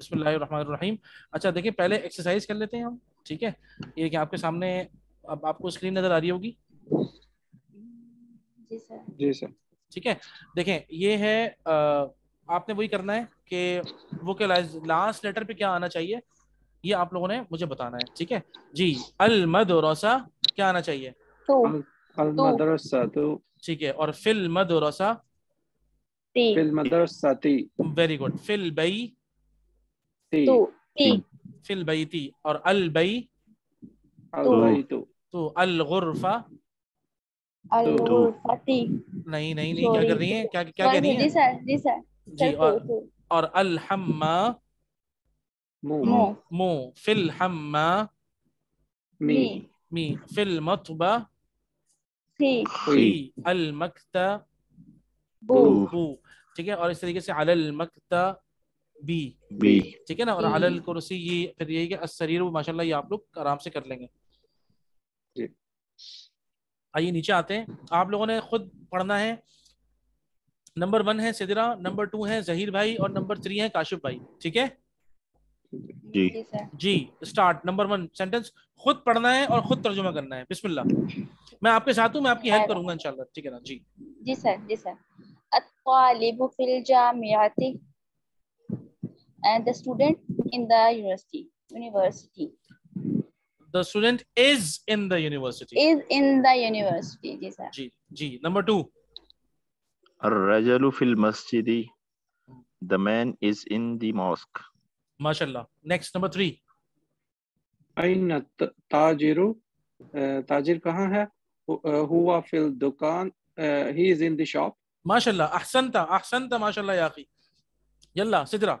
बिस्मिल्लाहिर्रहमानिर्रहीम। अच्छा देखिए पहले एक्सरसाइज कर लेते हैं हम ठीक है? ये कि आपके सामने अब आपको स्क्रीन नज़र आ रही होगी। जी सर। ठीक है? देखें ये है आपने वही करना है कि वो क्या लास्ट लेटर पे क्या आना चाहिए? ये आप लोगों ने मुझे बताना है ठीक है? जी अल मदरसा क्या आना चाहिए? अल मदरसा तो। ठीक है और फिल मदरसा फिल मदरसाती वेरी गुड फिल बई ती। टू टी फिल बैती और अल बई अल बैतु तो। अल गुरफा। अल गुरफा टी नहीं नहीं नहीं क्या. कर रही है? क्या क्या कह रही जी है? सर जी सर। जी सर और टू टू और अल हम्मा। मो। मो। फिल हम्मा। मी। मी। फिल मतबा अल मक्ता। बू। बू। ठीक है और इस तरीके से मक्ता। बी। बी। ठीक है ना? और हम्म। अलल कुर्सी ये फिर यही है शरीर वो माशा ये आप लोग आराम से कर लेंगे। आइए नीचे आते हैं। आप लोगों ने खुद पढ़ना है। नंबर वन है सिदरा नंबर टू है जहीर भाई और नंबर थ्री है काशिफ भाई। ठीक है? जी। जी स्टार्ट। Number one sentence. खुद पढ़ना है और खुद तर्जुमा करना है। बिस्मिल्ला मैं आपके साथ हूँ मैं आपकी हेल्प हाँ। करूँगा इंशाल्लाह। ठीक है ना? जी। जी सर। जी सर। अत्तालिबु फिल जामियाति। and the student in the university university. The student is in the university. Is in the university ji sir. Ji ji number 2 ar-rajalu fil masjidi. The man is in the mosque. Mashallah. Next number 3 aina tajiru uh, tajir kahan hai? Uh, huwa fil dukan uh, he is in the shop. Mashallah. Ahsanta ahsanta mashallah ya akhi. Yalla sidra.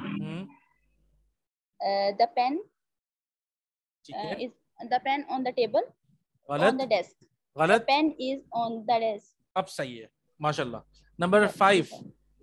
Hmm, uh, the pen ठीक uh, है is the pen on the table on the गलत desk the गलत pen is on the desk अब सही है माशाल्लाह number five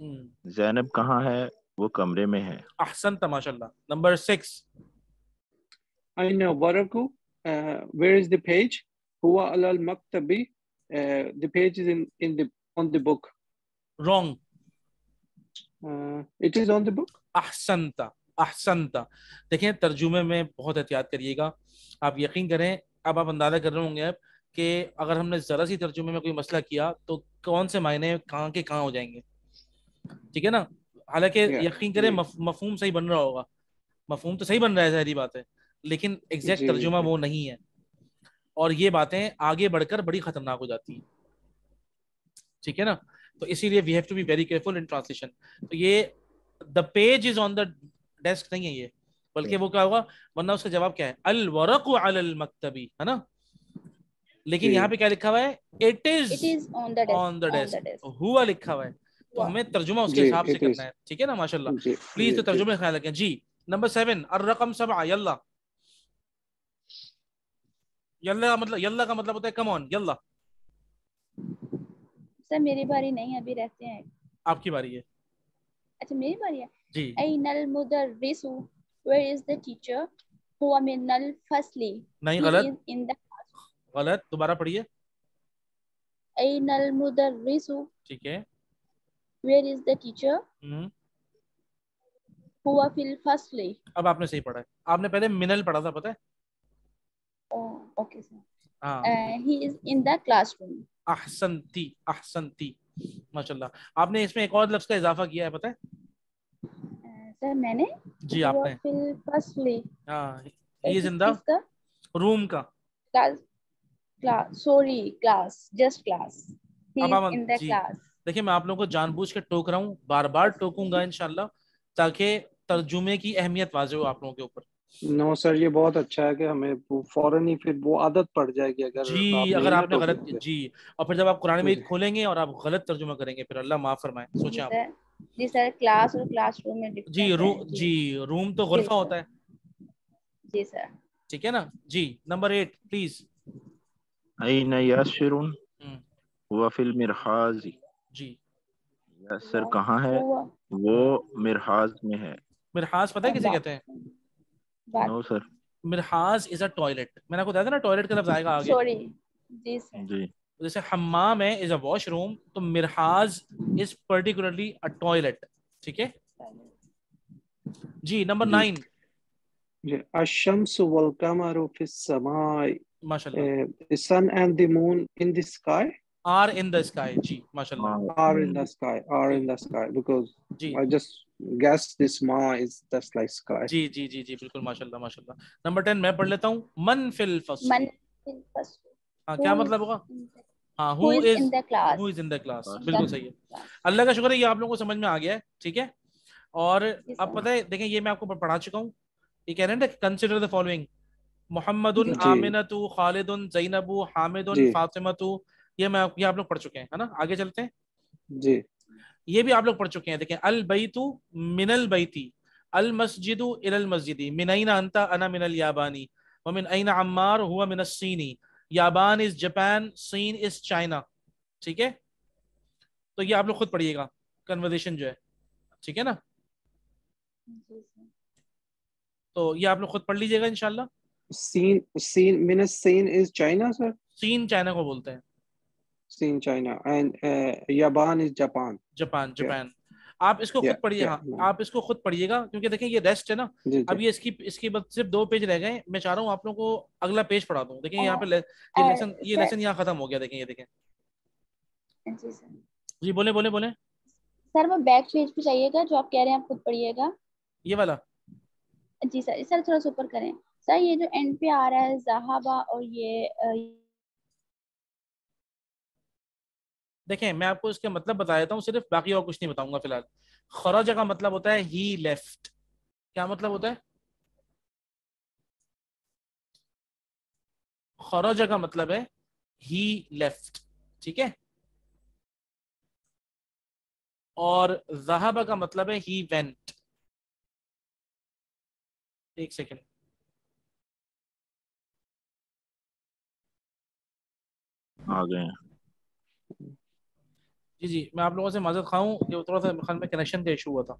हम्म, जैनब कहाँ है वो कमरे में है अहसनता माशाल्लाह नंबर सिक्स अइन वरकु वेयर इज़ द पेज हुआ अलल मक्तबी the page is in in the on the book wrong it is on the book अहसनता अहसनता देखें तर्जुमे में बहुत एहतियात करिएगा। आप यकीन करें अब आप अंदाज़ा कर रहे होंगे अब कि अगर हमने जरा सी तर्जुमे में कोई मसला किया तो कौन से मायने कहाँ के कहाँ हो जाएँगे? ठीक है ना? हालाँकि Yeah, यकीन करें जी। मफ, मफहूम सही बन रहा होगा। मफहूम तो सही बन रहा है सारी बात है। लेकिन एग्जैक्ट तर्जुमा वो नहीं है। और ये बातें आगे बढ़कर बड़ी खतरनाक हो जाती हैं। ठीक है ना? तो इसीलिए we have to be very careful in translation तो ये the page is on the desk नहीं है ये बल्कि वो क्या होगा? वरना उसका जवाब क्या है? अल वरक अल मकतबी है ना? लेकिन यहाँ पे क्या लिखा हुआ है? It is on the desk हुआ लिखा हुआ है। तो हमें तर्जुमा उसके हिसाब से करना है। ठीक है ना माशाल्लाह? प्लीज़ तो तर्जुमे ख्याल रखें। जी नंबर सेवन अर रकम सब यल्ला यल्ला मतलब यल्ला का मतलब होता है कम ऑन यल्ला। सर मेरी बारी नहीं अभी रहते हैं। आपकी बारी है। अच्छा मेरी बारी है? जी। अइनल मुदर्रिसु वेयर इज़ द टीचर हुआ मिनल फसली? नहीं गलत। इन द गलत दोबारा पढ़िए। अइनल मुदर्रिसु ठीक है। वेयर इज़ द टीचर हुआ फिल फसली अब आपने सही पढ़ा है। आपने पहले मिनल पढ़ा था पता है? ओ। Okay sir he is in the classroom अहसंती अहसंती माशाल्लाह आपने इसमें एक और लफ्ज का इजाफा किया है पता है? सर uh, मैंने जी आपने। फर्स्टली हाँ he is in the room का। Class class sorry class just class he in the class देखिए मैं आप लोगों को जानबूझ के टोक रहा हूँ बार बार टोकूँगा इनशाला ताकि तर्जुमे की अहमियत वाजे हो आप लोगों के ऊपर। नो सर ये बहुत अच्छा है कि हमें फ़ौरन ही फिर वो आदत पड़ जाएगी अगर जी अगर आपने गलत तो। जी और फिर जब आप कुरान में खोलेंगे और आप गलत तर्जुमा करेंगे फिर अल्लाह माफ़ फरमाए सोचे आप। जी सर क्लास और क्लासरूम में जी रूम जी। रूम तो गुल्फा होता है। जी सर। ठीक है ना? जी नंबर एट प्लीज़ अन यासिरुन हम्म। हुआ फिल मिरहाज। जी। यासर कहाँ है? वो मिरहाज में है। मिरहाज पता है किसे कहते हैं? नो सर मिरहाज इज़ अ टॉयलेट मैंने आपको बताया था ना टॉयलेट का लफ्ज आएगा आगे। सॉरी जी सर जी। जैसे हमाम है इज़ अ वॉशरूम तो मिरहाज इज़ पर्टिकुलरली अ टॉयलेट ठीक है? जी नंबर नाइन अशम्स वल कमर फिस माशाल्लाह। the sun द the जी माशाल्लाह। हाँ। Are in the guess this ma is just like sky. जी जी जी जी बिल्कुल माशाल्लाह माशाल्लाह। नंबर टेन मैं पढ़ लेता हूँ। मन फिल फस मन in first हाँ क्या मतलब होगा? हाँ who is in the class? Who is in the class बिल्कुल सही है। अल्लाह का शुक्र है ये आप लोगों को समझ में आ गया है ठीक है? और अब पता है देखें ये मैं आपको पढ़ा चुका हूँ। ये कह रहे हैं ना कंसिडर द फॉलोइंग मोहम्मदुन आमिनतु खालिदुन जैनबु हामिदुन जी। फातिमतु ये मैं ये आप लोग पढ़ चुके हैं है ना? आगे चलते हैं। जी। ये भी आप लोग पढ़ चुके हैं। देखें अल बैतु मिनल बैती अल मस्जिदु इलल मस्जिदी मिन अइना अंता अना मिनल याबानी व मिन अइना अम्मार हुआ मिन सीनी याबान इज़ जापान सीन इज़ चाइना। ठीक है? तो ये आप लोग खुद पढ़िएगा कन्वर्सेशन जो है। ठीक है ना? तो ये आप लोग खुद पढ़ लीजिएगा इंशाल्लाह। seen seen means seen is China sir सीन चाइना को बोलते हैं। Seen China and uh, Japan is Japan. Japan Japan आप इसको खुद पढ़िए yeah, हाँ। yeah. आप इसको खुद पढ़िएगा क्योंकि देखें ये रेस्ट है ना। जी अब ये इसकी इसकी बस सिर्फ़ दो पेज रह गए मैं चाह रहा हूँ आप लोगों को अगला पेज पढ़ा दूँ। देखिए यहाँ पे ले, ये लेसन ये लेसन यहाँ खत्म हो गया देखें ये देखें। जी जी बोले बोले बोले। सर वो बैक पेज पे चाहिएगा जो आप कह रहे हैं आप खुद पढ़िएगा। ये वाला। जी सर सर थोड़ा सा ऊपर करें। सर ये जो एंड पे आ रहा है जहाबा और ये देखें, मैं आपको इसके मतलब बता देता हूँ, सिर्फ़ बाकी और कुछ नहीं बताऊँगा फ़िलहाल। खरज का मतलब होता है ही लेफ़्ट क्या मतलब होता है? खरज का मतलब है ही लेफ़्ट ठीक है? और जहाबा का मतलब है ही वेंट एक सेकेंड। आ गए जी जी मैं आप लोगों से माजत खाऊं कि थोड़ा सा ख्याल में कनेक्शन का इशू हुआ था।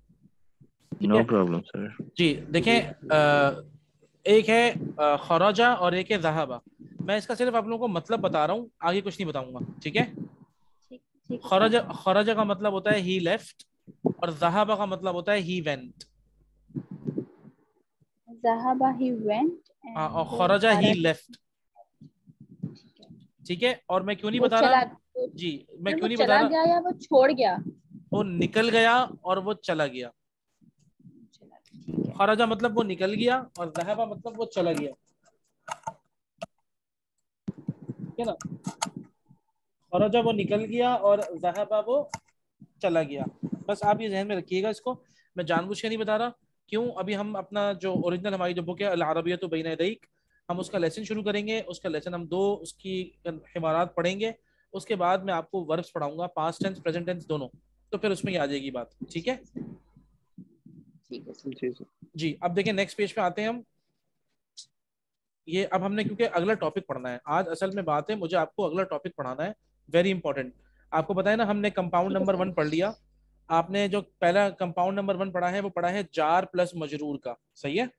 नो प्रॉब्लम सर जी देखें अ, एक है खराजा और एक है जहाबा। मैं इसका सिर्फ़ आप लोगों को मतलब बता रहा हूँ आगे कुछ नहीं बताऊँगा ठीक है? ठीक ठीक। है, खराजा खराजा का मतलब होता है ही लेफ़्ट और जहाबा का मतलब होता है ही वेंट जहाबा ही वेंट हाँ और खराजा ही लेफ़्ट ठीक है। और मैं क्यों नहीं बता रहा? जी मैं क्यों नहीं बता रहा? गया या वो छोड़ गया? वो निकल गया और वो चला गया। खराजा मतलब वो निकल गया और जहाबा मतलब वो चला गया। ठीक है ना? खराजा वो निकल गया और जहाबा वो चला गया। बस आप ये जहन में रखिएगा इसको। मैं जानबूझ के नहीं बता रहा। क्यों? अभी हम अपना जो ओरिजिनल हमारी जो बुक है अल अरबियत बैन यदैक हम उसका लेसन शुरू करेंगे। उसका लेसन हम दो उसकी इमारत पढ़ेंगे। उसके बाद मैं आपको वर्ब्स पढ़ाऊँगा पास्ट टेंस प्रेजेंट टेंस दोनों। तो फिर उसमें आ जाएगी बात ठीक है? है जी अब देखें नेक्स्ट पेज पे आते हैं हम। ये अब हमने क्योंकि अगला टॉपिक पढ़ना है। आज असल में बात है मुझे आपको अगला टॉपिक पढ़ाना है। वेरी इंपॉर्टेंट आपको पता है ना हमने कंपाउंड नंबर वन पढ़ लिया। आपने जो पहला कंपाउंड नंबर वन पढ़ा है वो पढ़ा है जार प्लस मजरूर का। सही है?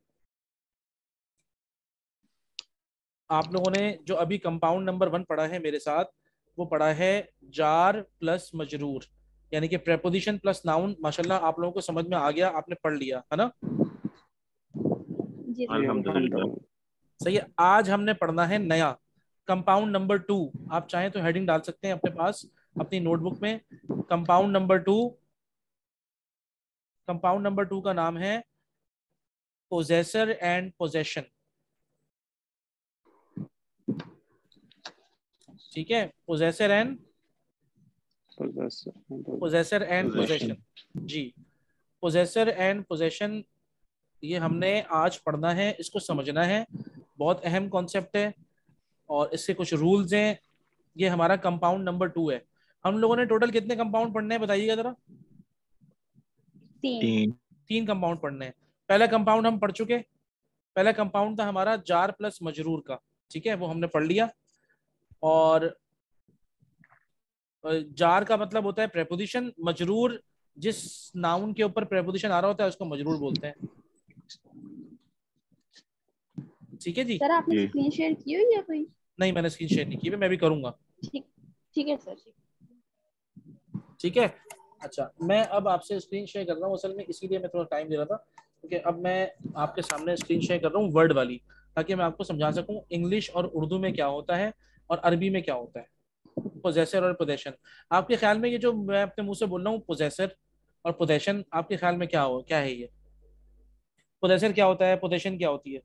आप लोगों ने जो अभी कंपाउंड नंबर वन पढ़ा है मेरे साथ वो पढ़ा है जार प्लस मजरूर यानी कि प्रेपोजिशन प्लस नाउन माशाल्लाह आप लोगों को समझ में आ गया आपने पढ़ लिया है ना? जी सर अल्हम्दुलिल्लाह। सही है आज हमने पढ़ना है नया कंपाउंड नंबर टू आप चाहें तो हेडिंग डाल सकते हैं अपने पास अपनी नोटबुक में compound number two compound number two का नाम है पोजेसर एंड पोजेशन ठीक है? Possessor and possessor and possession ji. Possessor and possession ये हमने आज पढ़ना है इसको समझना है। बहुत अहम कॉन्सेप्ट है और इसके कुछ रूल्स हैं। ये हमारा कंपाउंड नंबर टू है। हम लोगों ने टोटल कितने कंपाउंड पढ़ने हैं बताइएगा जरा? तीन। तीन। तीन कंपाउंड पढ़ने हैं। पहला कंपाउंड हम पढ़ चुके पहला कंपाउंड था हमारा जार प्लस मजरूर का। ठीक है? वो हमने पढ़ लिया। और जार का मतलब होता है प्रेपोजिशन मजरूर जिस नाउन के ऊपर प्रेपोजिशन आ रहा होता है उसको मजरूर बोलते हैं। ठीक है जी? सर आपने स्क्रीन शेयर की हुई है कोई? नहीं मैंने स्क्रीन शेयर नहीं की मैं भी करूँगा। ठीक ठीक है सर ठीक। ठीक है? अच्छा मैं अब आपसे स्क्रीन शेयर कर रहा हूँ असल में इसीलिए मैं थोड़ा टाइम दे रहा था। क्योंकि अब मैं आपके सामने स्क्रीन शेयर कर रहा हूँ वर्ड वाली ताकि मैं आपको समझा सकूँ इंग्लिश और उर्दू में क्या होता है और अरबी में क्या होता है? पोजेसर और पोजेशन आपके ख्याल में ये जो मैं अपने मुँह से बोल रहा हूँ पोजेसर और पोजेशन आपके ख्याल में क्या हो क्या है ये? पोजेसर क्या होता है? पोजेशन क्या होती है?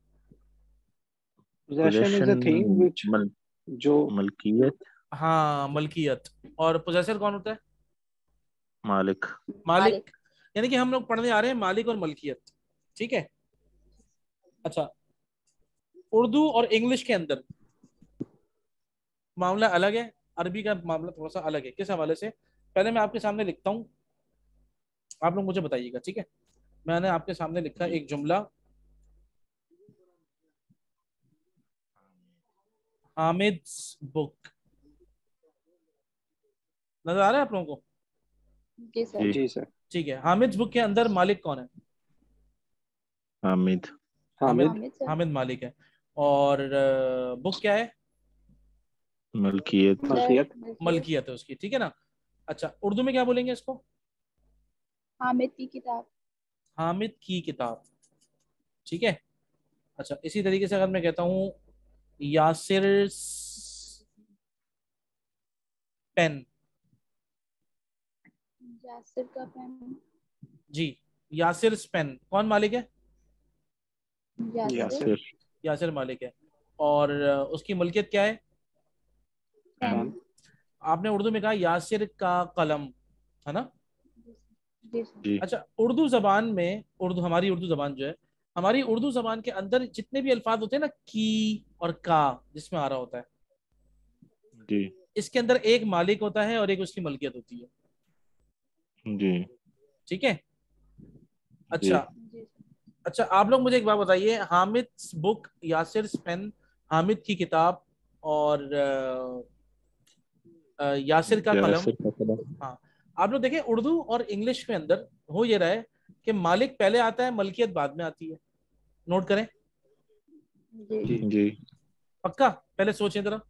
जो मलकियत. हाँ मलकियत. और पोजेसर कौन होता है? मालिक. मालिक. मालिक। यानी कि हम लोग पढ़ने आ रहे हैं मालिक और मलकियत. ठीक है? अच्छा. उर्दू और इंग्लिश के अंदर. मामला अलग है अरबी का मामला थोड़ा सा अलग है किस हवाले से? पहले मैं आपके सामने लिखता हूँ। आप लोग मुझे बताइएगा ठीक है? मैंने आपके सामने लिखा एक जुमला। हामिद बुक नज़र आ रहा है आप लोगों को? जी सर। जी। जी सर। ठीक है हामिद बुक के अंदर मालिक कौन है? हामिद। हामिद हामिद। मालिक है। और बुक क्या है? मलकियत। मलकियत। मलकियत है उसकी ठीक है ना? अच्छा उर्दू में क्या बोलेंगे इसको? हामिद की किताब। हामिद की किताब ठीक है? अच्छा इसी तरीके से अगर मैं कहता हूँ यासिर पेन। यासिर का पेन। जी यासिर पेन। कौन मालिक है? यासिर। यासिर। मालिक है। और उसकी मलकियत क्या है? आपने उर्दू में कहा यासिर का कलम है ना? जी अच्छा उर्दू जबान में उर्दू हमारी उर्दू जबान जो है हमारी उर्दू जबान के अंदर जितने भी अल्फाज होते हैं ना की और का जिसमें आ रहा होता है। जी। इसके अंदर एक मालिक होता है और एक उसकी मलकियत होती है। जी। ठीक है? अच्छा। जी अच्छा आप लोग मुझे एक बात बताइए हामिद बुक यासिर पेन हामिद की किताब और यासिर का कलम। हाँ। आप लोग देखें उर्दू और इंग्लिश के अंदर हो ये रहा है कि मालिक पहले आता है मलकियत बाद में आती है। नोट करें। जी। जी। जी। पक्का? पहले सोचें जरा।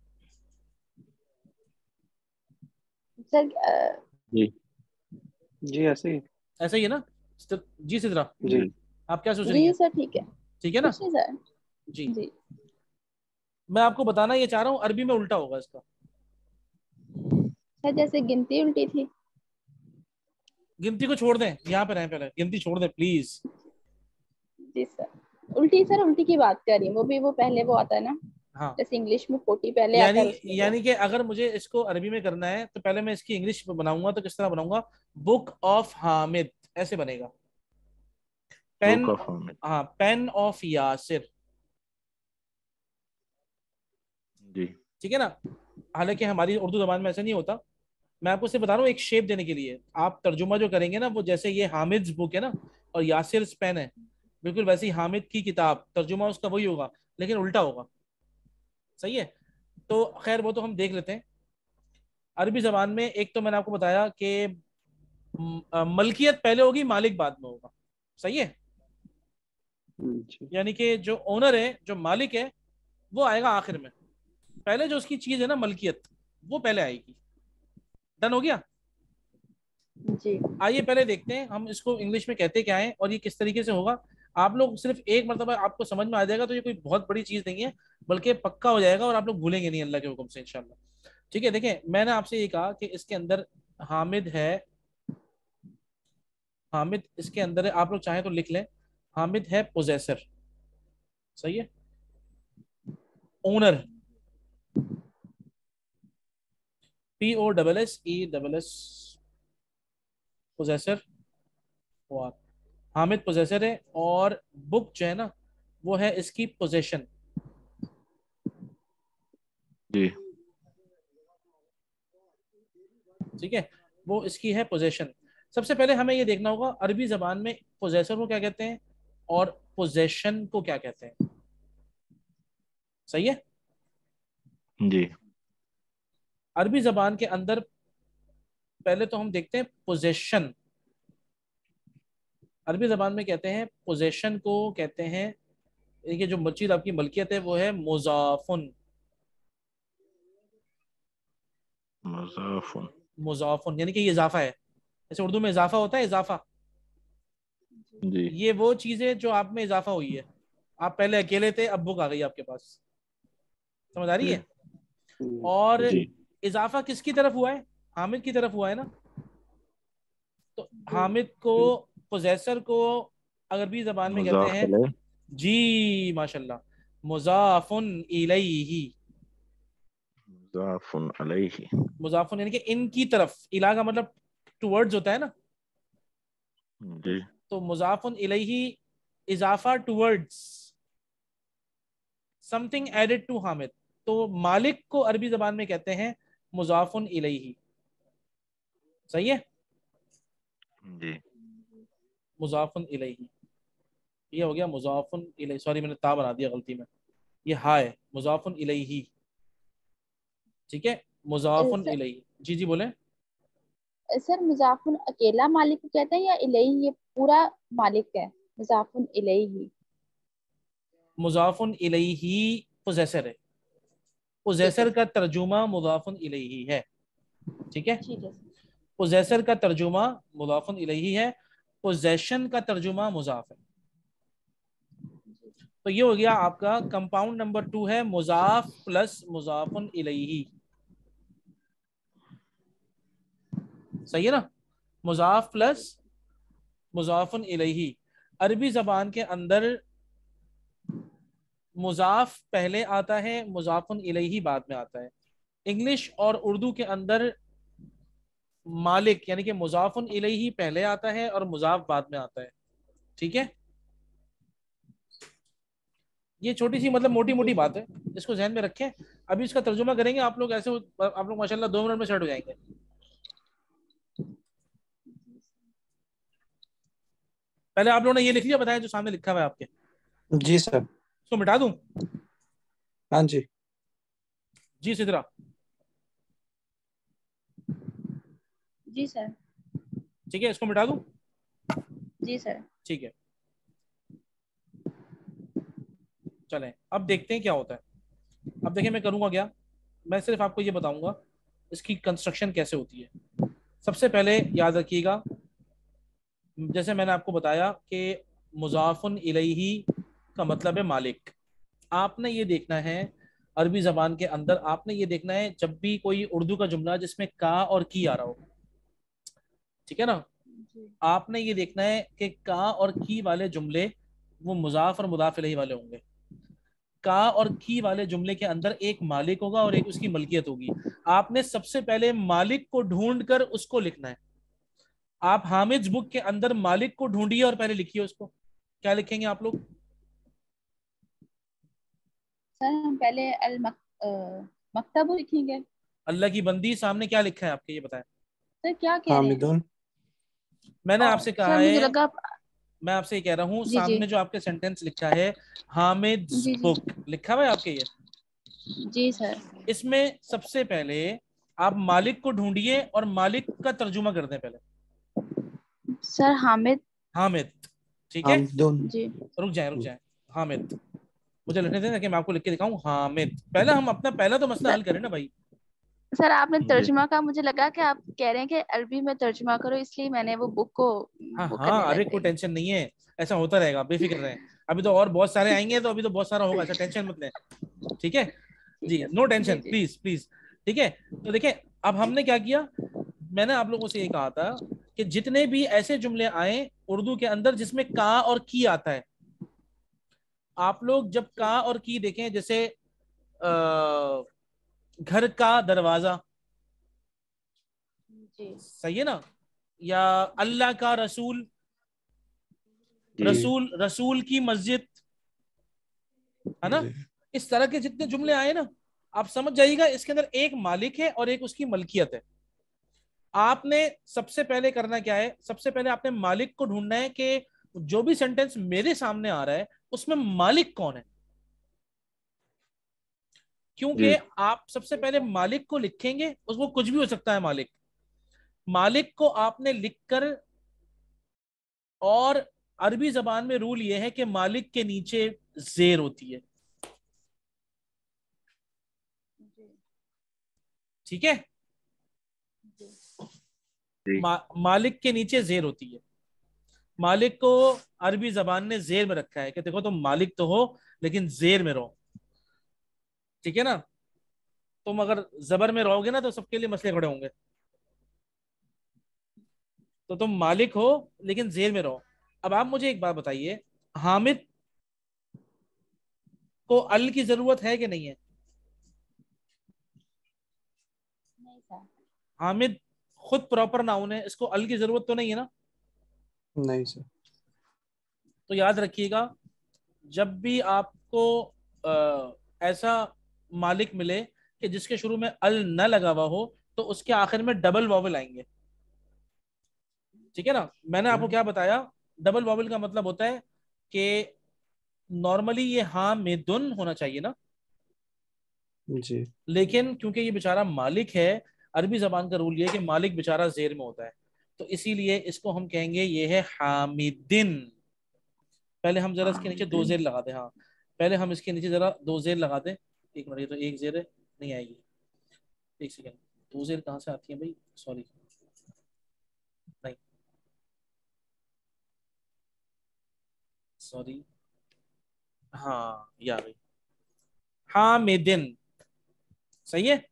सर अ, जी। ऐसे ही। ऐसा ही है ना? जी सिद्रा जी। आप क्या सोच रही जी हैं? सर ठीक है। ठीक है ना? जी। जी। मैं आपको बताना ये चाह रहा हूँ अरबी में उल्टा होगा इसका। सर जैसे गिनती उल्टी थी। गिनती को छोड़ दें यहाँ पे रहें। पहले गिनती छोड़ दें प्लीज़ जी सर। उल्टी सर उल्टी की बात कर रही हूँ वो भी वो पहले वो आता है ना? हाँ। जैसे इंग्लिश में फोर्टी पहले यानी है। यानी कि अगर मुझे इसको अरबी में करना है तो पहले मैं इसकी इंग्लिश में बनाऊँगा तो किस तरह बनाऊँगा? बुक ऑफ़ हामिद ऐसे बनेगा। पेन हाँ पेन ऑफ़ यासिर जी। ठीक है ना? हालाँकि हमारी उर्दू जबान में ऐसा नहीं होता। मैं आपको सिर्फ़ बता रहा हूँ एक शेप देने के लिए। आप तर्जुमा जो करेंगे ना वो जैसे ये हामिद बुक है ना और यासिर पेन है। बिल्कुल वैसे ही हामिद की किताब तर्जुमा उसका वही होगा लेकिन उल्टा होगा। सही है? तो खैर वो तो हम देख लेते हैं। अरबी जबान में एक तो मैंने आपको बताया कि मलकियत पहले होगी मालिक बाद में होगा। सही है? यानी कि जो ओनर है जो मालिक है वो आएगा आखिर में। पहले जो उसकी चीज़ है ना मलकियत वो पहले आएगी। डन हो गया? जी। आइए पहले देखते हैं हम इसको इंग्लिश में कहते क्या है और ये किस तरीके से होगा। आप लोग सिर्फ़ एक मरतबा आपको समझ में आ जाएगा तो ये कोई बहुत बड़ी चीज़ नहीं है बल्कि पक्का हो जाएगा और आप लोग भूलेंगे नहीं अल्लाह के हुक्म से इंशाल्लाह। ठीक है देखें मैंने आपसे ये कहा कि इसके अंदर हामिद है हामिद इसके अंदर है आप लोग चाहें तो लिख लें हामिद है पोजेसर सही है? Owner P O double S E double S possessor और हामिद पोजेसर है और बुक जो है ना वो है इसकी पोजेशन जी। ठीक है? वो इसकी है पोजेशन सबसे पहले हमें ये देखना होगा अरबी जबान में पोजेसर को क्या कहते हैं और पोजेशन को क्या कहते हैं। सही है? जी। अरबी जबान के अंदर पहले तो हम देखते हैं पोजेशन अरबी जबान में कहते हैं पोजेशन को कहते हैं देखिए जो मस्जिद आपकी मलकियत है वो है मुजाफुन। मुजाफुन। मुजाफुन यानी कि ये इजाफा है। जैसे उर्दू में इजाफा होता है इजाफा। जी। ये वो चीज़ है जो आप में इजाफा हुई है। आप पहले अकेले थे अब बुक आ गई आपके पास। समझ आ रही है? और जी। इजाफा किसकी तरफ़ हुआ है? हामिद की तरफ़ हुआ है ना? तो हामिद को पोजेसर को अरबी जबान में कहते हैं जी माशाल्लाह। मुजाफुन इलैही। मुजाफुन अलैहि। मुजाफुन यानी कि इनकी तरफ़ इला का मतलब टुवर्ड्स होता है ना? जी। तो मुजाफुन इलैही इजाफा towards something added to Hamid. तो मालिक को अरबी जबान में कहते हैं मुजाफुन इलैही। सही है? जी। मुजाफुन इलैही। ये हो गया मुजाफुन इलैही। सॉरी मैंने ता बना दिया गलती में। ये हा है। मुजाफुन इलैही। ठीक है? मुजाफुन इलैही। जी जी बोले। सर मुजाफुन अकेला मालिक को कहते हैं या इलही ये पूरा मालिक है? मुजाफुन इलही। मुजाफुन इलैही पोजेसर है। पोजेसर का तर्जुमा मुजाफुन इलैही है। ठीक है? ठीक है पोजेसर का तर्जुमा मुजाफुन इलैही है। पोजेशन का तर्जुमा मुजाफ है तो ये हो गया आपका कंपाउंड नंबर टू है मुजाफ प्लस मुजाफन इलैही। सही है ना? मुजाफ प्लस मुजाफुन इलैही। अरबी जबान के अंदर मुजाफ पहले आता है, मुजाफुन इलैही बाद में आता है। इंग्लिश और उर्दू के अंदर मालिक, यानी कि मुजाफुन इलैही पहले आता है और मुजाफ बाद में आता है। ठीक है? ये छोटी सी मतलब मोटी मोटी बात है, इसको जहन में रखें। अभी इसका तर्जुमा करेंगे, आप लोग ऐसे आप लोग माशाल्लाह दो मिनट में सेट हो जाएँगे। पहले आप लोगों ने ये लिख लिया बताया जो सामने लिखा हुआ है आपके। जी सर। इसको मिटा दूँ? हाँ जी। जी सिद्रा जी सर। ठीक है इसको मिटा दूँ? जी सर। ठीक है। चलें अब देखते हैं क्या होता है। अब देखिए मैं करूँगा क्या? मैं सिर्फ़ आपको ये बताऊँगा इसकी कंस्ट्रक्शन कैसे होती है। सबसे पहले याद रखिएगा जैसे मैंने आपको बताया कि मुजाफुन इलैही का मतलब है मालिक। आपने ये देखना है अरबी जबान के अंदर आपने ये देखना है जब भी कोई उर्दू का जुमला जिसमें का और की आ रहा हो ठीक है ना? आपने ये देखना है कि का और की वाले जुमले वो मुजाफ और मुदाफ इलैहि वाले होंगे। का और की वाले जुमले के अंदर एक मालिक होगा और एक उसकी मलकियत होगी। आपने सबसे पहले मालिक को ढूंढ कर उसको लिखना है। आप हामिद बुक के अंदर मालिक को ढूंढिए और पहले लिखिए उसको। क्या लिखेंगे आप लोग? सर हम पहले अल मक, मकतब लिखेंगे। अल्लाह की बंदी सामने क्या लिखा है आपके ये बताएँ। सर क्या कह रहे हैं? मैंने आपसे कहा है मैं आपसे ये कह रहा हूँ जी। सामने जो आपके सेंटेंस लिखा है हामिद। बुक लिखा हुआ है आपके ये? जी सर। इसमें सबसे पहले आप मालिक को ढूंढिए और मालिक का तर्जुमा कर दें पहले। सर हामिद। हामिद। ठीक है? जी। रुक जाए रुक जाए। हामिद। मुझे लिखने दें ताकि मैं आपको लिख के दिखाऊँ। हामिद पहले हम अपना पहला तो मसला हल करें ना भाई। सर आपने। तर्जुमा का मुझे लगा कि आप कह रहे हैं कि अरबी में तर्जुमा करो इसलिए मैंने वो बुक को हाँ हाँ अरे कोई टेंशन नहीं है। ऐसा होता रहेगा बेफिक्र रहें। अभी तो और बहुत सारे आएँगे तो अभी तो बहुत सारा होगा। ऐसा टेंशन मत लें। ठीक है? जी नो टेंशन। प्लीज़ प्लीज़ ठीक है? तो देखिए अब हमने क्या किया? मैंने आप लोगों से ये कहा था कि जितने भी ऐसे जुमले आए उर्दू के अंदर जिसमें का और की आता है आप लोग जब का और की देखें जैसे अ, घर का दरवाज़ा। सही है ना? या अल्लाह का रसूल। रसूल रसूल की मस्जिद। है ना? इस तरह के जितने जुमले आए ना आप समझ जाइएगा इसके अंदर एक मालिक है और एक उसकी मलकियत है। आपने सबसे पहले करना क्या है? सबसे पहले आपने मालिक को ढूंढना है कि जो भी सेंटेंस मेरे सामने आ रहा है उसमें मालिक कौन है? क्योंकि आप सबसे पहले मालिक को लिखेंगे उसको कुछ भी हो सकता है मालिक। मालिक को आपने लिखकर और अरबी जबान में रूल ये है कि मालिक के नीचे जेर होती है। ठीक है? मा, मालिक के नीचे जेर होती है। मालिक को अरबी जबान ने जेर में रखा है कि देखो तुम मालिक तो हो लेकिन जेर में रहो। ठीक है ना? तुम अगर जबर में रहोगे ना तो सबके लिए मसले खड़े होंगे। तो तुम मालिक हो लेकिन जेर में रहो। अब आप मुझे एक बात बताइए हामिद को अल की ज़रूरत है कि नहीं है? नहीं हामिद खुद प्रॉपर नाउन है इसको अल की ज़रूरत तो नहीं है ना? नहीं सर। तो याद रखिएगा जब भी आपको अ, ऐसा मालिक मिले कि जिसके शुरू में अल न लगा हुआ हो तो उसके आखिर में डबल वॉवल आएँगे। ठीक है ना? मैंने आपको क्या बताया? डबल वॉवल का मतलब होता है कि नॉर्मली ये हाँ में दुन होना चाहिए ना। जी। लेकिन क्योंकि ये बेचारा मालिक है अरबी जबान का रूल ये कि मालिक बेचारा जेर में होता है। तो इसीलिए इसको हम कहेंगे ये है हामिदिन। पहले हम जरा इसके नीचे दो जेर लगा दें हाँ। पहले हम इसके नीचे जरा दो जेर लगा दें। एक मिनट ये तो एक जेर है नहीं आएगी। एक सेकेंड दो जेर कहाँ से आती है भाई? सॉरी नहीं। सॉरी हाँ ये गई हामिदिन। सही है?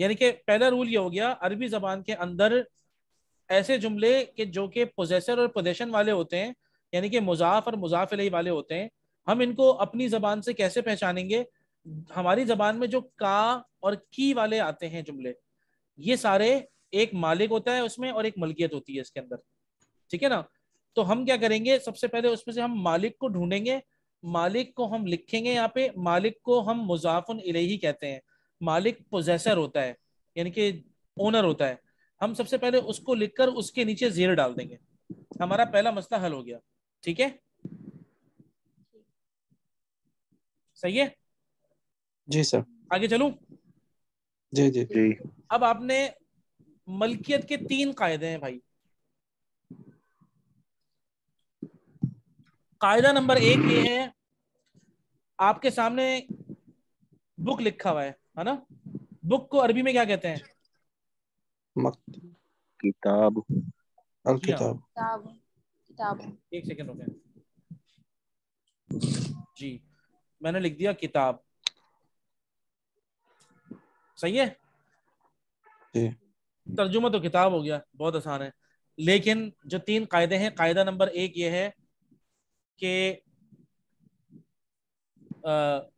यानी कि पहला रूल ये हो गया, अरबी जबान के अंदर ऐसे जुमले के जो कि पोजेसर और पोजेशन वाले होते हैं, यानी कि मुजाफ और मुजाफ वाले होते हैं, हम इनको अपनी जबान से कैसे पहचानेंगे? हमारी जबान में जो का और की वाले आते हैं जुमले, ये सारे एक मालिक होता है उसमें और एक मलकियत होती है इसके अंदर। ठीक है ना? तो हम क्या करेंगे? सबसे पहले उसमें से हम मालिक को ढूंढेंगे, मालिक को हम लिखेंगे यहाँ पे, मालिक को हम मुजाफुन इलेही कहते हैं। मालिक पोजेसर होता है यानी कि ओनर होता है हम सबसे पहले उसको लिखकर उसके नीचे जेर डाल देंगे। हमारा पहला मसला हल हो गया ठीक है? सही है? जी सर। आगे चलू? जी जी। जी। अब आपने मलकियत के तीन कायदे हैं भाई। कायदा नंबर एक ये है आपके सामने बुक लिखा हुआ है। है ना? बुक को अरबी में क्या कहते हैं? किताब। अल हाँ। किताब। किताब। किताब। एक सेकंड रुके। जी मैंने लिख दिया किताब। सही है? जी। तर्जुमा तो किताब हो गया बहुत आसान है। लेकिन जो तीन कायदे हैं कायदा नंबर एक ये है कि अ,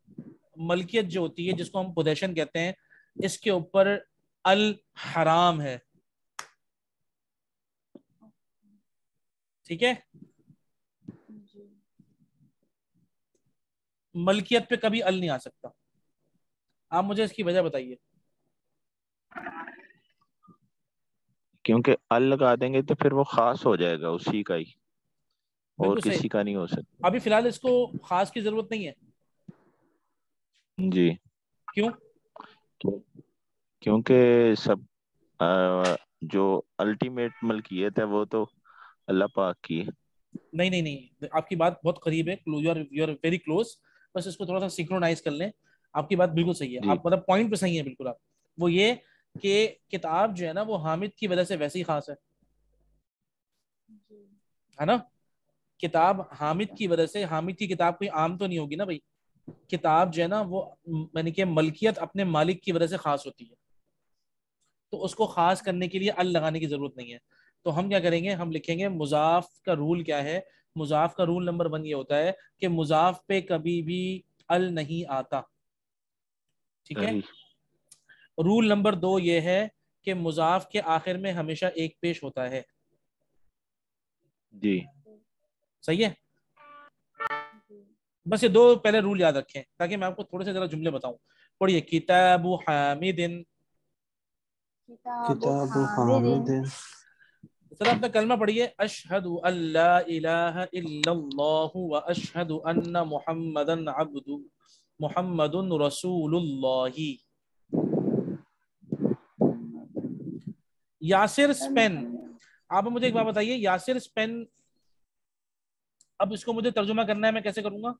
मलकियत जो होती है जिसको हम पोजेशन कहते हैं इसके ऊपर अल हराम है। ठीक है? मलकियत पे कभी अल नहीं आ सकता। आप मुझे इसकी वजह बताइए। क्योंकि अल लगा देंगे तो फिर वो खास हो जाएगा उसी का ही। और किसी का नहीं हो सकता। अभी फ़िलहाल इसको खास की ज़रूरत नहीं है। जी। क्यों? क्योंकि सब अ, जो अल्टीमेट मलकियत है वो तो अल्लाह पाक की है। नहीं नहीं नहीं। आपकी बात बहुत करीब है। You are you are very close बस इसको थोड़ा सा सिंक्रोनाइज कर लें। आपकी बात बिल्कुल सही है। आप मतलब पॉइंट पे सही है बिल्कुल आप। वो ये कि किताब जो है ना वो हामिद की वजह से वैसी खास है। है ना? किताब हामिद की वजह से हामिद की किताब कोई आम तो नहीं होगी ना भाई? किताब जो है ना वो मैंने कि मलकियत अपने मालिक की वजह से खास होती है। तो उसको खास करने के लिए अल लगाने की ज़रूरत नहीं है। तो हम क्या करेंगे? हम लिखेंगे मुजाफ का रूल क्या है? मुजाफ का रूल नंबर वन ये होता है कि मुजाफ पे कभी भी अल नहीं आता। ठीक है? रूल नंबर दो ये है कि मुजाफ के आखिर में हमेशा एक पेश होता है। जी। सही है? बस ये दो पहले रूल याद रखें ताकि मैं आपको थोड़े से जरा जुमले बताऊँ। पढ़िए किताबु हामिदिन। किताब हामिदिन। सर अपना कलमा पढ़िए अशहदु अल्ला इलाहा इल्लल्लाह व अशहदु अन्ना मुहम्मदन अब्दु मुहम्मदुन रसूलुल्लाह। यासिर स्पेन आप मुझे एक बात बताइए यासिर पेन अब इसको मुझे तर्जुमा करना है मैं कैसे करूँगा?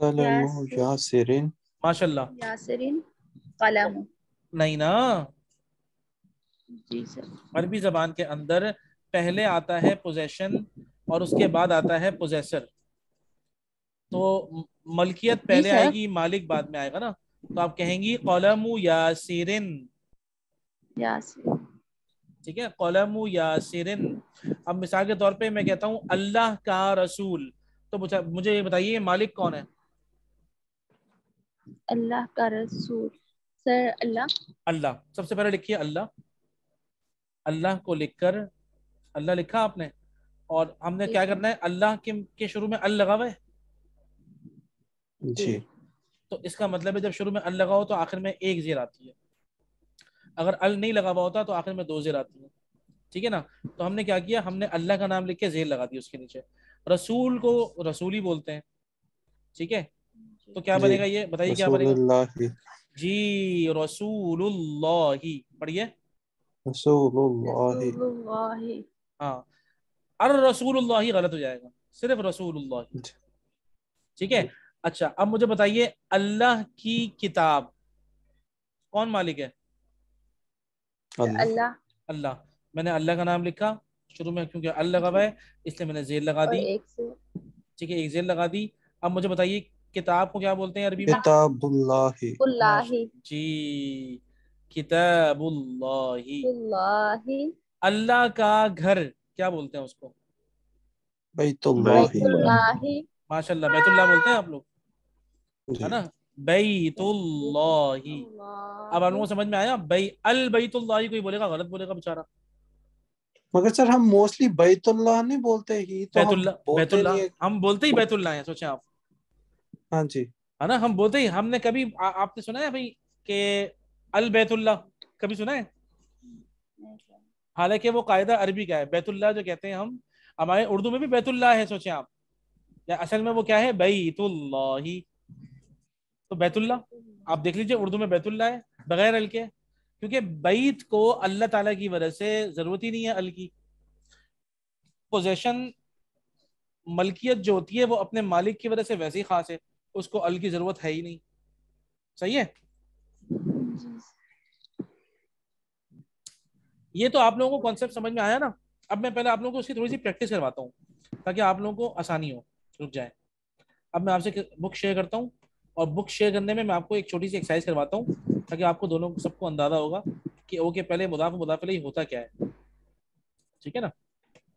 कलमु यासिर। यासिरिन माशाल्लाह। यासरीन कलम। नहीं ना? जी सर। अरबी जबान के अंदर पहले आता है पोजेशन और उसके बाद आता है पोजेसर तो मलकियत पहले। आएगी मालिक बाद में आएगा ना? तो आप कहेंगी कलमु यासिरिन। ठीक है? कलमु यासिरिन। अब मिसाल के तौर पे मैं कहता हूँ अल्लाह का रसूल। तो मुझे मुझे ये बताइए मालिक कौन है? अल्लाह का रसूल। सर अल्लाह? अल्लाह। सबसे पहले लिखिए अल्लाह। अल्लाह को लिखकर अल्लाह लिखा आपने? और हमने क्या करना है? अल्लाह के के शुरू में अल लगा हुआ है? जी। तो इसका मतलब है जब शुरू में अल लगा हो तो आखिर में एक जेर आती है। अगर अल नहीं लगा हुआ होता तो आखिर में दो जेर आती है। ठीक है ना? तो हमने क्या किया? हमने अल्लाह का नाम लिख के जेर लगा दी उसके नीचे। रसूल को रसूल ही बोलते हैं। ठीक है? तो क्या बनेगा ये? बताइए क्या बनेगा? जी रसूलुल्लाही। पढ़िए। रसूलुल्लाहि। रसूलुल्लाहि। हाँ। अर रसूलुल्लाही गलत हो जाएगा। सिर्फ़ रसूलुल्लाही। जी। ठीक है? अच्छा अब मुझे बताइए अल्लाह की किताब कौन मालिक है? अल्लाह। अल्लाह। अल्लाह। मैंने अल्लाह का नाम लिखा शुरू में क्योंकि अल्लाह लगा हुआ है इसलिए मैंने जेल लगा दी। ठीक है एक जेल लगा दी। अब मुझे बताइए किताब को क्या बोलते हैं अरबी में? किताबुल्लाहि। जी किताबुल्लाही। अल्लाह का घर क्या बोलते हैं उसको? बैतुल्लाहि। माशाल्लाह बैतुल्लाह बोलते हैं आप लोग? है ना? बैतुल्लाही। अब आप लोगों को समझ में आया? बई अल बैतुल्लाही कोई बोलेगा गलत बोलेगा बेचारा। मगर सर हम मोस्टली बैतुल्लाह नहीं बोलते ही तो हम बैतुल्ला बोलते बैतुल्लाह हम बोलते ही बैतुल्लाह हैं सोचे आप। हाँ जी। है ना? हम बोलते ही हमने कभी आ, आपने सुना है भाई के अल बैतुल्ला कभी सुना है? हालाँकि वो कायदा अरबी का है। बैतुल्ला जो कहते हैं हम हमारे उर्दू में भी बैतुल्लाह है सोचे आप। या असल में वो क्या है? बैतुल्लाही। तो बैतुल्ला आप देख लीजिए उर्दू में बैतुल्ला है बगैर अल के। क्योंकि बैत को अल्लाह ताला की वजह से ज़रूरत ही नहीं है अल की। पोजेशन मलकियत जो होती है वो अपने मालिक की वजह से वैसे ही खास है। उसको अल की ज़रूरत है ही नहीं। सही है? ये तो आप लोगों को कॉन्सेप्ट समझ में आया ना? अब मैं पहले आप लोगों को उसकी थोड़ी सी प्रैक्टिस करवाता हूँ, ताकि आप लोगों को आसानी हो, रुक जाए। अब मैं आपसे बुक शेयर करता हूँ, और बुक शेयर करने में मैं आपको एक छोटी सी एक्सरसाइज करवाता हूँ, ताकि आपको दोनों, सबको अंदाज़ा होगा कि ओके पहले मुदाफ मुदाफिल ही होता क्या है। ठीक है ना?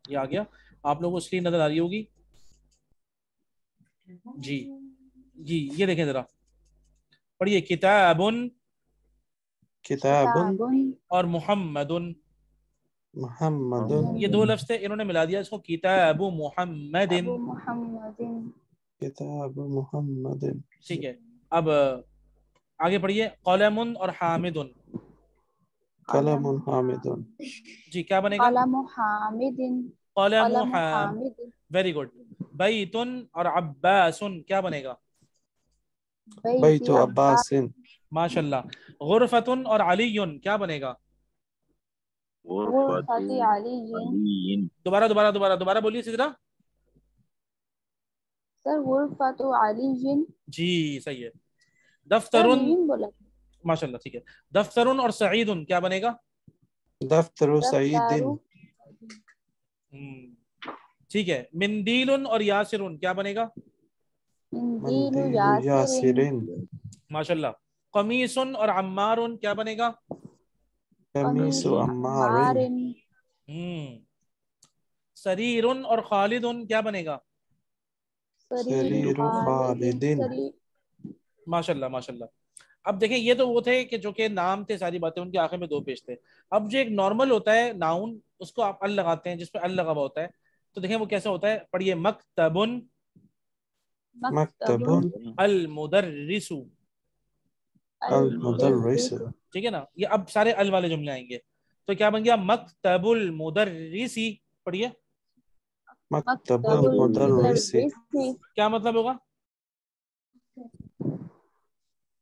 ये आ गया। आप लोगों को स्क्रीन नज़र आ रही होगी। जी। जी ये देखें जरा। पढ़िए किताबुन। किताबुन। और मुहम्मदुन। मुहम्मदुन। ये दो लफ्ज थे इन्होंने मिला दिया इसको किताबु मुहम्मदिन। मुहम्मदिन। किताब मुहम्मदिन। ठीक है अब आगे पढ़िए कलमुन और हामिदुन। कलमुन हामिदुन। जी क्या बनेगा? कलम हामिदिन। कलमु कलम वेरी गुड बैतुन और अब्बासुन क्या बनेगा? बैतु अब्बासिन माशाल्लाह। गुरफतुन और अलीयुन क्या बनेगा? दोबारा दोबारा दोबारा दोबारा बोलिए सीधा सर गुरफतु अलीयिन। जी सही है। दफ्तरुन माशाल्लाह ठीक है। दफ्तरुन और सईदुन क्या बनेगा? दफ्तरु। सईदिन। हम्म, ठीक है। मिंदीलुन और यासिरुन क्या बनेगा? माशाल्लाह। कमीसुन और अम्मारुन क्या बनेगा? कमीसु अम्मारिन। अम्मारिन। हम्म। सरीरुन और खालिदुन क्या बनेगा? सरीरु खालिदिन। माशाल्लाह माशाल्लाह। अब देखें ये तो वो थे कि जो के नाम थे सारी बातें उनके आखिर में दो पेज थे। अब जो एक नॉर्मल होता है नाउन उसको आप अल लगाते हैं जिसपे अल लगा हुआ होता है। तो देखें वो कैसे होता है? पढ़िए मकतबुन मक्तबुन अल मुदर्रिसु अल मुदर्रिस ठीक है ना? ये अब सारे अल वाले जुमले आएँगे। तो क्या बन गया? मकतबुल मुदर्रिसी। पढ़िए। मक्तबुल मुदर्रिस। मुदर्रिसी क्या मतलब होगा?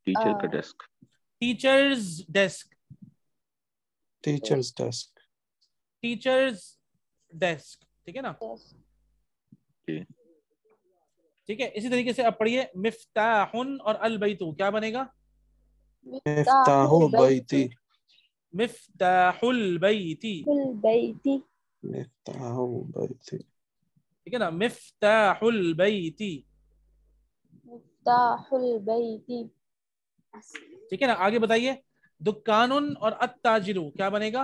टीचर का desk teachers desk teachers desk teachers desk ठीक है ना. ठीक है? इसी तरीके से अब पढ़िए मिफ्ताहुन और अल बैतु क्या बनेगा? मिफ्ताहु बैती मिफ्ताहुल बैती। फुल बैती ठीक है ना? मिफ्ताहुल बैती मिफ्ताहुल बैती ठीक है ना? आगे बताइए। दुकानुन और अत्ताजिरु क्या बनेगा?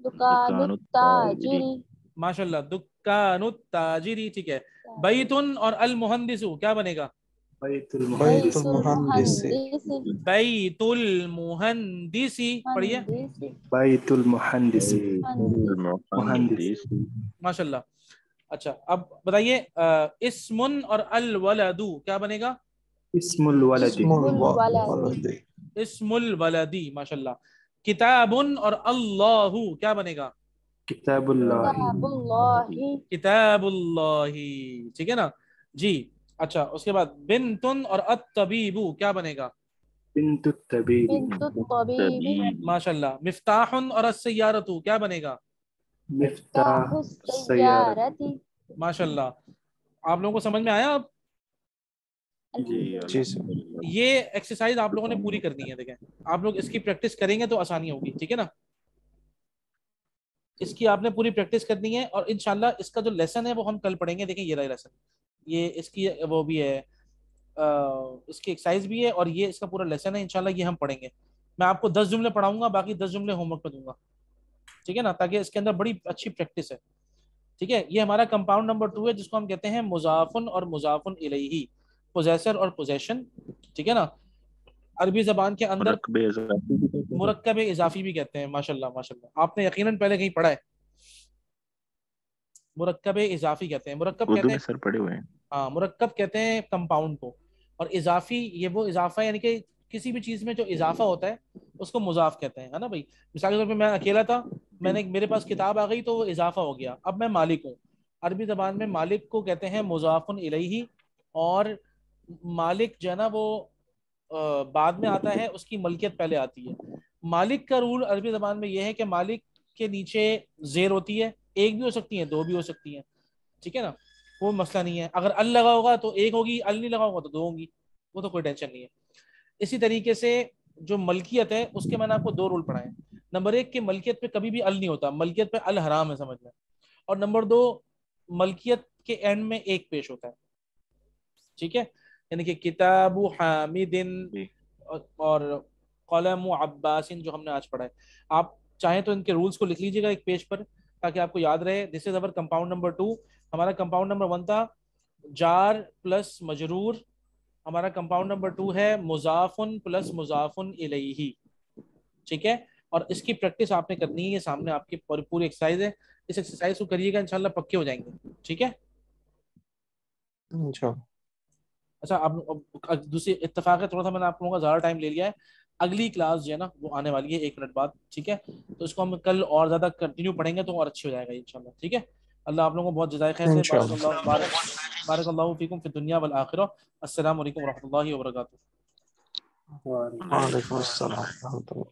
दुकान दुकानु माशाल्लाह दुकानु ताजिरी ठीक है। बैतुन और अल मुहंदिसु क्या बनेगा? बैतुल मुहंदिस पढ़िए। बैतुल मुहंदिस मुहंदिस माशाल्लाह। अच्छा अब बताइए इस्मुन और अल वलदु क्या बनेगा? इस्मुल। वलदी इस्मुल वलदी माशाल्लाह। किताबुन और अल्लाहु क्या बनेगा? किताबुल्लाह। किताबुल्लाही। ठीक है ना? जी अच्छा उसके बाद बिनतुन और अतबीबु क्या बनेगा? तबीब माशाल्लाह। मिफ्ताहुन और अस्सयारतु क्या बनेगा? माशाल्लाह। आप लोगों को समझ में आया अब? जी जी सर। ये एक्सरसाइज आप लोगों ने पूरी करनी है देखें। आप लोग इसकी प्रैक्टिस करेंगे तो आसानी होगी ठीक है ना? इसकी आपने पूरी प्रैक्टिस करनी है और इनशाला इसका जो लेसन है वो हम कल पढ़ेंगे। देखें ये रहा लेसन। ये इसकी वो भी है अ, इसकी एक्सरसाइज भी है और ये इसका पूरा लेसन है इनशाला ये हम पढ़ेंगे। मैं आपको दस जुमले पढ़ाऊँगा बाकी दस जुमले होमवर्क में दूँगा। ठीक है ना? ताकि इसके अंदर बड़ी अच्छी प्रैक्टिस है। ठीक है? ये हमारा कंपाउंड नंबर टू है जिसको हम कहते हैं मुजाफुन और मुजाफुन इलैही पोजेसर और पोजेशन ठीक है ना? अरबी जबान के अंदर मुरक्कब इजाफी भी कहते हैं। माशाल्लाह माशाल्लाह। आपने यकीनन पहले कहीं पढ़ा है? मुरक्कब इजाफी कहते हैं। मुरक्कब उर्दू कहते हैं सर पढ़े हुए हैं। हाँ मुरक्कब कहते हैं कंपाउंड को। और इजाफी ये वो इजाफा यानी कि किसी भी चीज़ में जो इजाफा होता है उसको मुजाफ कहते हैं है ना भाई? मिसाल के तौर पर मैं अकेला था मैंने मेरे पास किताब आ गई तो वो इजाफा हो गया। अब मैं मालिक हूँ। अरबी जबान में मालिक को कहते हैं मुजाफुन इलैही और मालिक जो है ना वो बाद में आता है, उसकी मलकियत पहले आती है। मालिक का रूल अरबी जबान में यह है कि मालिक के नीचे जेर होती है, एक भी हो सकती है, दो भी हो सकती है। ठीक है ना? वो मसला नहीं है। अगर अल लगा होगा तो एक होगी, अल नहीं लगा होगा तो दो होंगी। वो तो कोई टेंशन नहीं है। इसी तरीके से जो मलकियत है, उसके मैंने आपको दो रूल पढ़ाए नंबर एक कि मलकियत पे कभी भी अल नहीं होता। मलकियत पे अल हराम है समझ में। और नंबर दो, मलकियत के एंड में एक पेश होता है। ठीक है? यानी कि किताबु हामिदिन और- कलम अब्बासिन जो हमने आज पढ़ा है। आप चाहें तो इनके रूल्स को लिख लीजिएगा एक पेज पर ताकि आपको याद रहे। This is our compound number two हमारा कंपाउंड नंबर वन था जार प्लस मजरूर। हमारा कंपाउंड नंबर टू है मुजाफुन प्लस मुजाफुन इलैही। ठीक है? और इसकी प्रैक्टिस आपने करनी है ये सामने आपकी पूरी पूरी एक्सरसाइज है। इस एक्सरसाइज को करिएगा इंशाल्लाह पक्के हो जाएँगे। ठीक है? अच्छा अच्छा अब अब- अब दूसरी इत्तेफाक है थोड़ा सा मैंने आप लोगों का ज़्यादा टाइम ले लिया है। अगली क्लास जो है ना वो आने वाली है एक मिनट बाद ठीक है? तो इसको हम कल और ज़्यादा कंटिन्यू पढ़ेंगे तो और अच्छी हो जाएगा इंशाल्लाह ठीक है? अल्लाह आप लोगों को बहुत जजाय खैर से। बारक अल्लाह फीकुम फिद दुनिया वल आखिरह अस्सलाम वालेकुम रहमतुल्लाहि व बरकातुहू। वालेकुम अस्सलाम